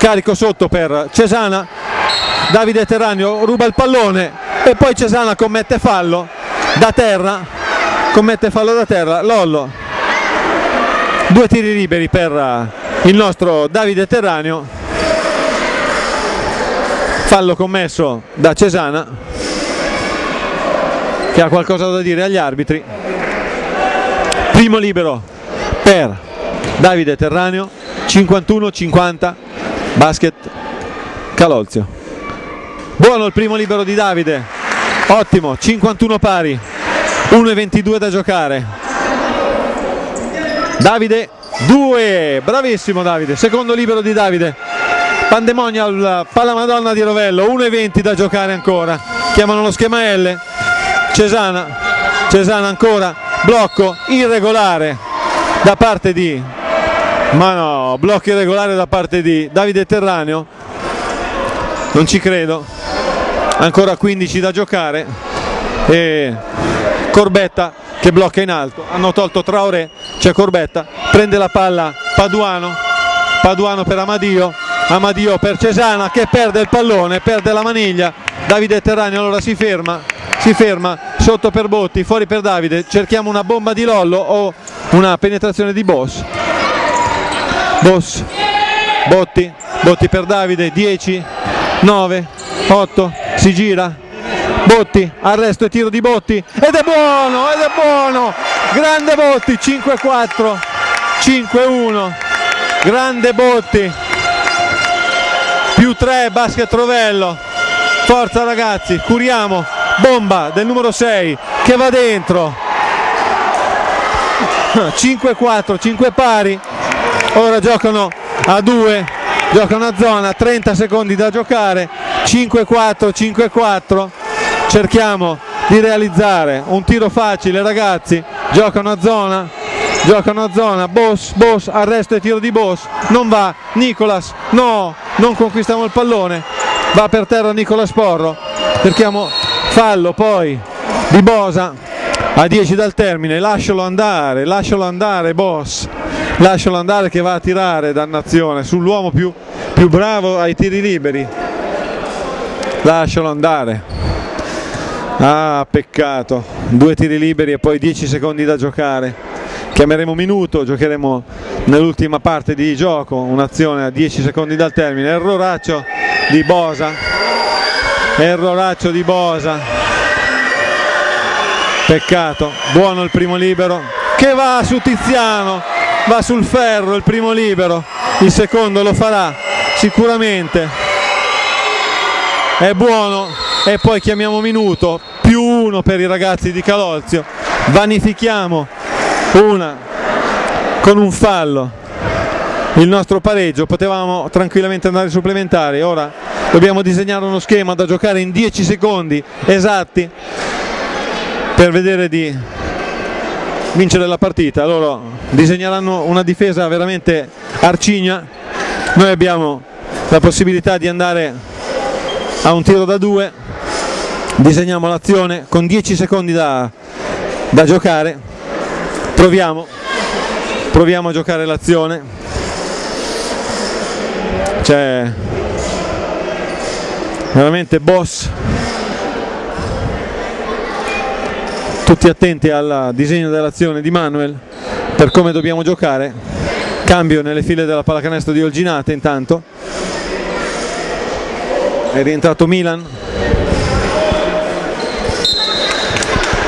scarico sotto per Cesana. Davide Terranio ruba il pallone e poi Cesana commette fallo da terra commette fallo da terra. Lollo due tiri liberi per il nostro Davide Terranio. Fallo commesso da Cesana che ha qualcosa da dire agli arbitri. Primo libero per Davide Terraneo 51-50 basket Calolzio buono il primo libero di Davide. Ottimo 51 pari 1-22 da giocare. Davide 2 bravissimo Davide. Secondo libero di Davide. Pandemonio al palla madonna di Rovello 1-20 da giocare ancora. Chiamano lo schema L. Cesana Cesana ancora. Blocco irregolare da parte di ma no blocco irregolare da parte di Davide Terraneo. Non ci credo. Ancora 15 da giocare. E Corbetta che blocca in alto. Hanno tolto Traoré. C'è Corbetta. Prende la palla Paduano. Paduano per Amadio. Amadio per Cesana che perde il pallone perde la maniglia. Davide Terraneo allora si ferma si ferma sotto per Botti fuori per Davide. Cerchiamo una bomba di Lollo o una penetrazione di Boss Boss Botti Botti per Davide 10 9 8 si gira. Botti, arresto e tiro di Botti. Ed è buono, ed è buono, grande Botti, 5-4, 5-1, grande Botti, più 3 basket Rovello, forza ragazzi, curiamo, bomba del numero 6 che va dentro, 5-4, 5 pari, ora giocano a 2, giocano a zona, 30 secondi da giocare, 5-4, 5-4 cerchiamo di realizzare un tiro facile ragazzi. Giocano a zona giocano a zona. Boss, Boss, arresto e tiro di Boss. Non va, Nicolas no, non conquistiamo il pallone. Va per terra Nicolas Porro. Cerchiamo fallo poi di Bosa. A 10 dal termine. Lascialo andare, lascialo andare Boss lascialo andare che va a tirare dannazione sull'uomo più, più bravo ai tiri liberi lascialo andare Ah, peccato. Due tiri liberi e poi 10 secondi da giocare. Chiameremo minuto, giocheremo nell'ultima parte di gioco, un'azione a 10 secondi dal termine. Erroraccio di Bosa. Erroraccio di Bosa. Peccato. Buono il primo libero che va su Tiziano. Va sul ferro il primo libero. Il secondo lo farà sicuramente. È buono. E poi chiamiamo minuto. Più uno per i ragazzi di Calolzio vanifichiamo una con un fallo. Il nostro pareggio. Potevamo tranquillamente andare supplementari. Ora dobbiamo disegnare uno schema da giocare in 10 secondi esatti per vedere di vincere la partita. Loro disegneranno una difesa veramente arcigna. Noi abbiamo la possibilità di andare a un tiro da due. Disegniamo l'azione con 10 secondi da, da giocare. Proviamo. Proviamo a giocare l'azione. C'è veramente boss. Tutti attenti al disegno dell'azione di Manuel per come dobbiamo giocare cambio nelle file della pallacanestro di Olginate intanto. È rientrato Milan.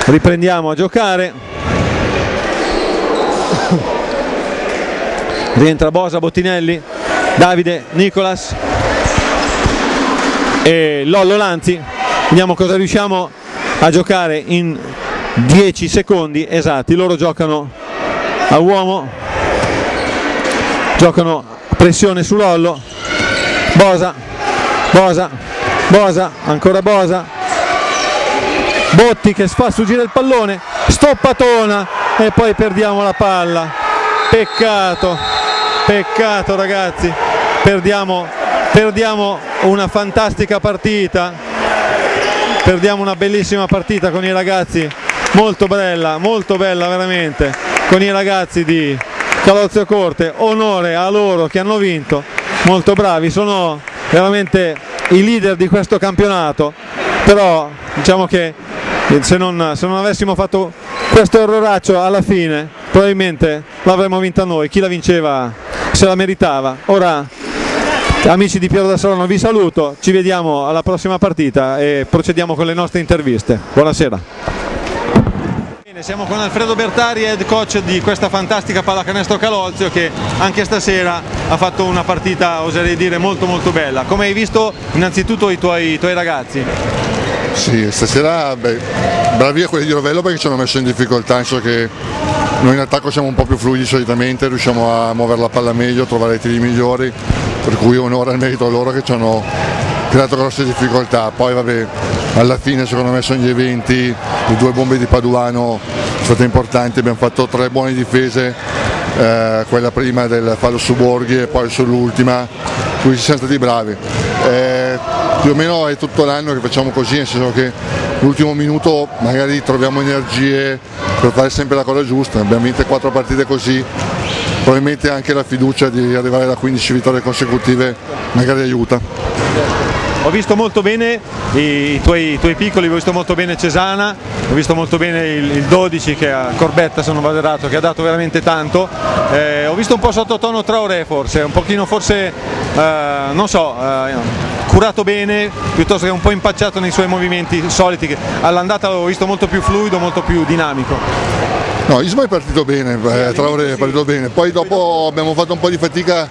Riprendiamo a giocare. Rientra Bosa, Bottinelli Davide, Nicolas e Lollo Lanzi. Vediamo cosa riusciamo a giocare in 10 secondi esatti. Loro giocano a uomo. Giocano pressione su Lollo Bosa Bosa Bosa ancora Bosa. Botti che fa sfuggire il pallone, stoppatona e poi perdiamo la palla. Peccato, peccato ragazzi, perdiamo, perdiamo una fantastica partita, perdiamo una bellissima partita con i ragazzi, molto bella, molto bella veramente, con i ragazzi di Calozio Corte, onore a loro che hanno vinto molto bravi, sono veramente i leader di questo campionato, però diciamo che se non, se non avessimo fatto questo erroraccio alla fine probabilmente l'avremmo vinta noi, chi la vinceva se la meritava. Ora amici di Piero da Solano vi saluto, ci vediamo alla prossima partita e procediamo con le nostre interviste. Buonasera. Siamo con Alfredo Bertari, head coach di questa fantastica pallacanestro Calolzio che anche stasera ha fatto una partita, oserei dire, molto molto bella. Come hai visto innanzitutto i tuoi, i tuoi ragazzi? Sì, stasera beh, bravi a quelli di Rovello perché ci hanno messo in difficoltà, nel senso che noi in attacco siamo un po' più fluidi solitamente, riusciamo a muovere la palla meglio, a trovare i tiri migliori, per cui onore al merito a loro che ci hanno creato grosse difficoltà. Poi vabbè, alla fine secondo me sono gli eventi, le due bombe di Paduano sono state importanti, abbiamo fatto tre buone difese, eh, quella prima del fallo su Borghi e poi sull'ultima, cui siamo stati bravi. Eh, più o meno è tutto l'anno che facciamo così, nel senso che l'ultimo minuto magari troviamo energie per fare sempre la cosa giusta, abbiamo vinto quattro partite così, probabilmente anche la fiducia di arrivare a 15 vittorie consecutive magari aiuta. Ho visto molto bene i, tuoi, i tuoi, piccoli, ho visto molto bene Cesana, ho visto molto bene il, il 12 che a Corbetta sono valerato, che ha dato veramente tanto. Eh, ho visto un po' sottotono Traoré forse, un pochino forse, eh, non so, eh, curato bene, piuttosto che un po' impacciato nei suoi movimenti soliti. All'andata l'ho visto molto più fluido, molto più dinamico. No, Isma è partito bene, eh, Traoré è partito bene, poi dopo abbiamo fatto un po' di fatica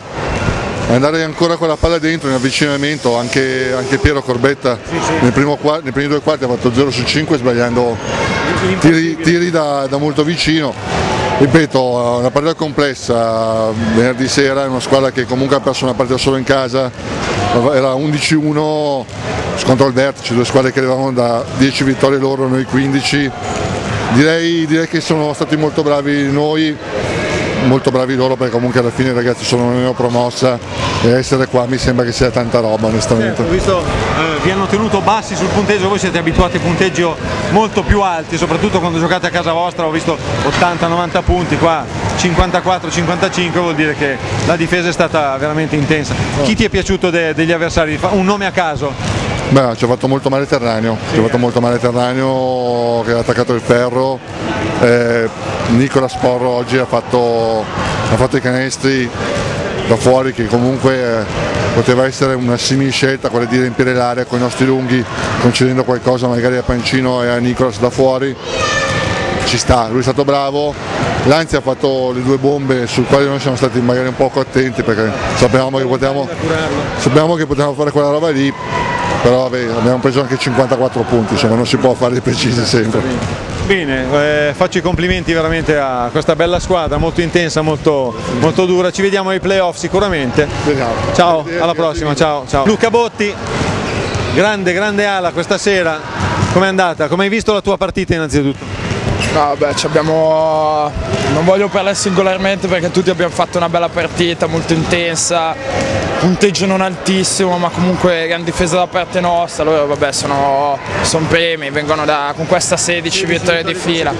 andare ancora con la palla dentro in avvicinamento, anche, anche Piero Corbetta sì, sì. Nel primo, nei primi due quarti ha fatto 0 su 5 sbagliando tiri, tiri da, da molto vicino. Ripeto, una partita complessa, venerdì sera è una squadra che comunque ha perso una partita solo in casa, era 11-1 scontro al vertice, due squadre che arrivavano da 10 vittorie loro, noi 15. Direi, direi che sono stati molto bravi noi, molto bravi loro perché comunque alla fine ragazzi sono una neopromossa e essere qua mi sembra che sia tanta roba onestamente. Certo, visto, eh, vi hanno tenuto bassi sul punteggio, voi siete abituati a punteggi molto più alti, soprattutto quando giocate a casa vostra, ho visto 80-90 punti, qua 54-55 vuol dire che la difesa è stata veramente intensa. Chi ti è piaciuto de degli avversari? Un nome a caso? Beh, ci ha fatto molto male Terranio, sì, ci ha fatto molto male Terranio che ha attaccato il ferro, eh, Nicola Sporro oggi ha fatto, ha fatto, i canestri da fuori che comunque eh, poteva essere una simile scelta, quella di riempire l'area con i nostri lunghi, concedendo qualcosa magari a Pancino e a Nicolas da fuori, ci sta, lui è stato bravo, Lanzi ha fatto le due bombe sul quali noi siamo stati magari un poco attenti perché sapevamo che potevamo, sapevamo che potevamo fare quella roba lì, però abbiamo preso anche 54 punti, insomma non si può fare di precisi sempre. Bene, eh, faccio i complimenti veramente a questa bella squadra, molto intensa, molto, molto dura, ci vediamo ai playoff sicuramente. Ciao, alla prossima, ciao, ciao. Luca Botti, grande, grande ala questa sera, com'è andata? Come hai visto la tua partita innanzitutto? No, beh, abbiamo... non voglio parlare singolarmente perché tutti abbiamo fatto una bella partita, molto intensa, punteggio non altissimo, ma comunque gran difesa da parte nostra, loro vabbè sono, sono premi, vengono da, con questa 16 vittorie di fila,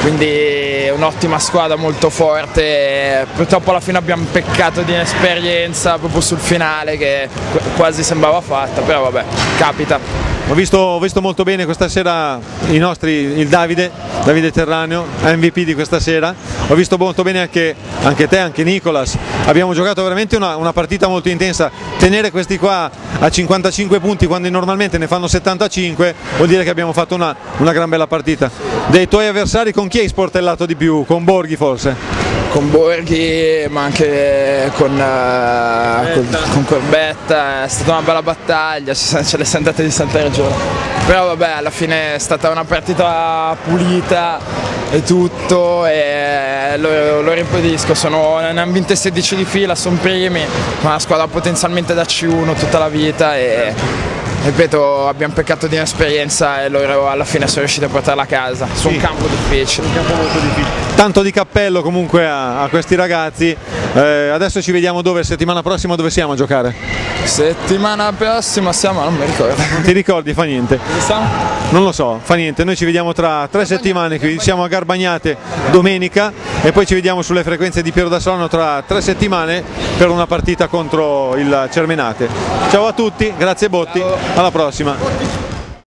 quindi un'ottima squadra molto forte, purtroppo alla fine abbiamo peccato di inesperienza proprio sul finale che quasi sembrava fatta, però vabbè, capita. Ho visto, ho visto, molto bene questa sera nostri, il Davide, Davide Terraneo, MVP di questa sera, ho visto molto bene anche, anche te, anche Nicolas, abbiamo giocato veramente una, una, partita molto intensa, tenere questi qua a 55 punti quando normalmente ne fanno 75 vuol dire che abbiamo fatto una, una gran bella partita. Dei tuoi avversari con chi hai sportellato di più? Con Borghi forse? Con Borghi ma anche con, uh, con, con, Corbetta, è stata una bella battaglia, ce le sentate di Santa Regione. Però vabbè alla fine è stata una partita pulita e tutto e lo, lo ribadisco, sono, ne hanno vinte 16 di fila, sono primi, ma una squadra potenzialmente da C1 tutta la vita e ripeto abbiamo peccato di inesperienza e loro alla fine sono riusciti a portarla a casa su sì. un campo difficile. Un campo molto difficile. Tanto di cappello comunque a, a questi ragazzi, eh, adesso ci vediamo dove, settimana prossima dove siamo a giocare? Settimana prossima siamo, non mi ricordo. Non ti ricordi, fa niente. Non lo so, fa niente, noi ci vediamo tra tre settimane qui, siamo a Garbagnate domenica e poi ci vediamo sulle frequenze di Piero da Solano tra tre settimane per una partita contro il Cermenate. Ciao a tutti, grazie Botti, alla prossima.